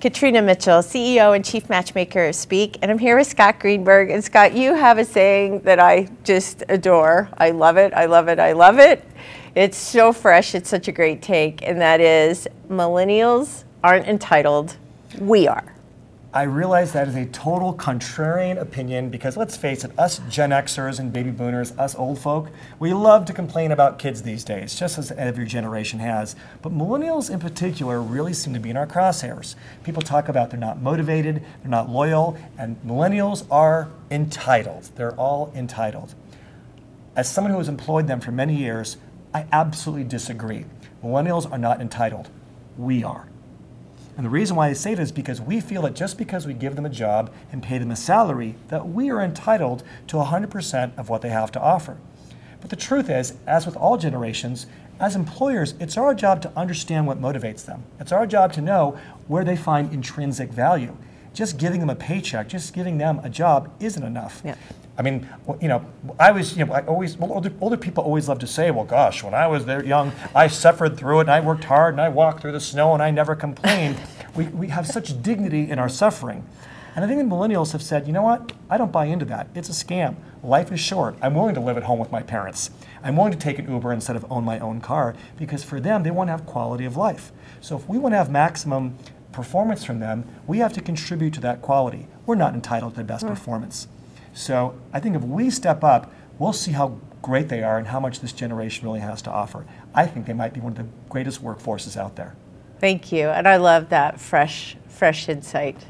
Katrina Mitchell, CEO and Chief Matchmaker of SPEAK!, and I'm here with Scott Greenberg. And Scott, you have a saying that I just adore. I love it, I love it, I love it. It's so fresh, it's such a great take, and that is millennials aren't entitled, we are. I realize that is a total contrarian opinion because let's face it, us Gen Xers and baby boomers, us old folk, we love to complain about kids these days, just as every generation has. But millennials in particular really seem to be in our crosshairs. People talk about they're not motivated, they're not loyal, and millennials are entitled. They're all entitled. As someone who has employed them for many years, I absolutely disagree. Millennials are not entitled. We are. And the reason why I say that is because we feel that just because we give them a job and pay them a salary, that we are entitled to 100% of what they have to offer. But the truth is, as with all generations, as employers, it's our job to understand what motivates them. It's our job to know where they find intrinsic value. Just giving them a paycheck, just giving them a job isn't enough. Yeah. I mean, you know, I was, you know, I always, well, older, older people always love to say, well, gosh, when I was there young, I suffered through it and I worked hard and I walked through the snow and I never complained. we, we have such dignity in our suffering. And I think the millennials have said, you know what? I don't buy into that. It's a scam. Life is short. I'm willing to live at home with my parents. I'm willing to take an Uber instead of own my own car because for them, they want to have quality of life. So if we want to have maximum performance from them, we have to contribute to that quality. We're not entitled to the best mm. performance. So I think if we step up, we'll see how great they are and how much this generation really has to offer. I think they might be one of the greatest workforces out there. Thank you. And I love that fresh, fresh insight.